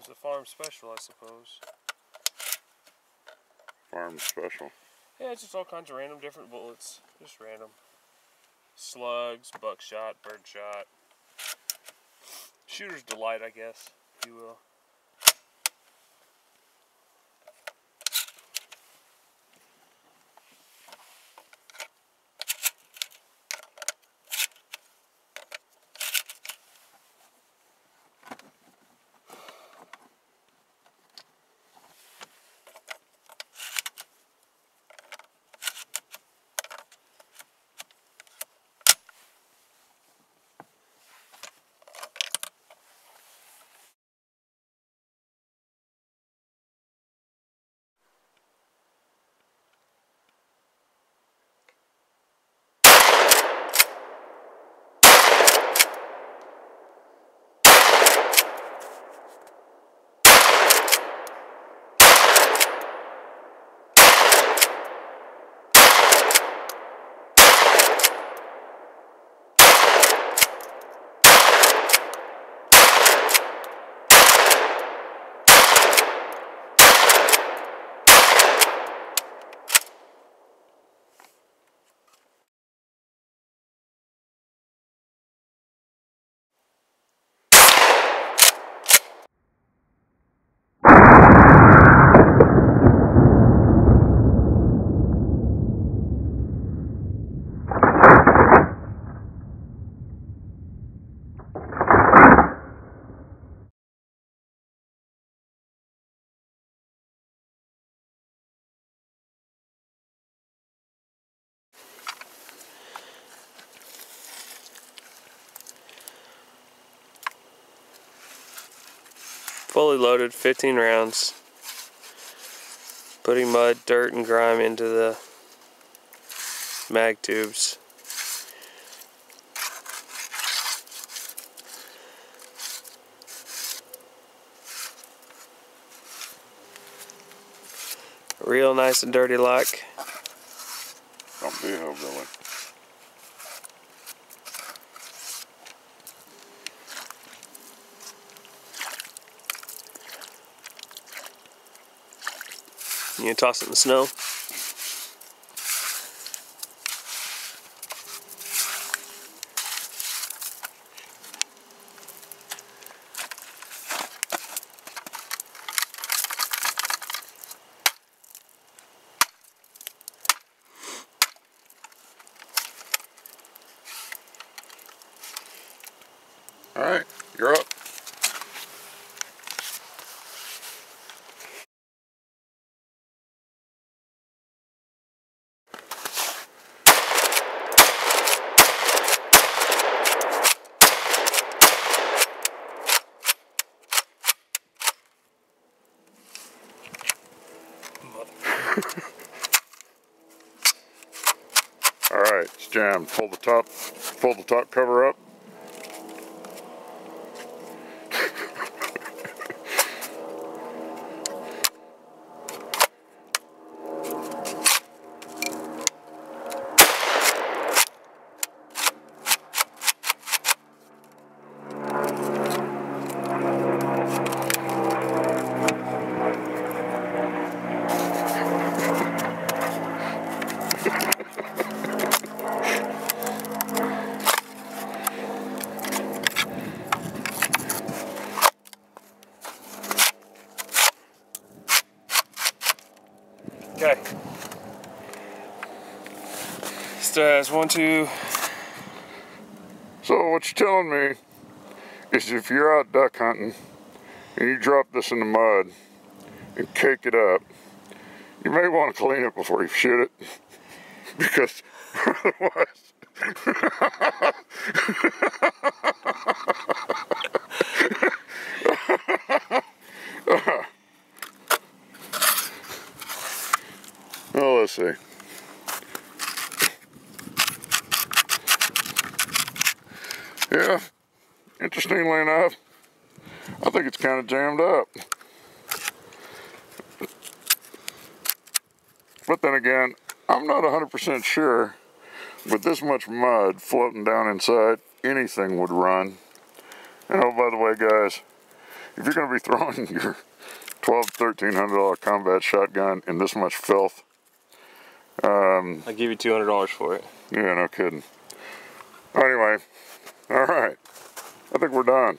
was a farm special, I suppose. Farm special. Yeah, it's just all kinds of random different bullets. Just random. Slugs, buckshot, birdshot. Shooter's delight, I guess, if you will. Fully loaded, 15 rounds. Putting mud, dirt, and grime into the mag tubes. Real nice and dirty like. Don't be hillbilly. You gonna toss it in the snow? All right, you're up. All right, it's jammed. Pull the top, pull the top cover up. Okay. Has one, two. So what you're telling me is if you're out duck hunting and you drop this in the mud and cake it up, you may want to clean it before you shoot it because otherwise Yeah, interestingly enough, I think it's kind of jammed up. But then again, I'm not 100% sure with this much mud floating down inside, anything would run. And oh, by the way, guys, if you're going to be throwing your 12 1300 dollar combat shotgun in this much filth, um, I'll give you two hundred dollars for it. yeah, no kidding. Anyway, all right. I think we're done.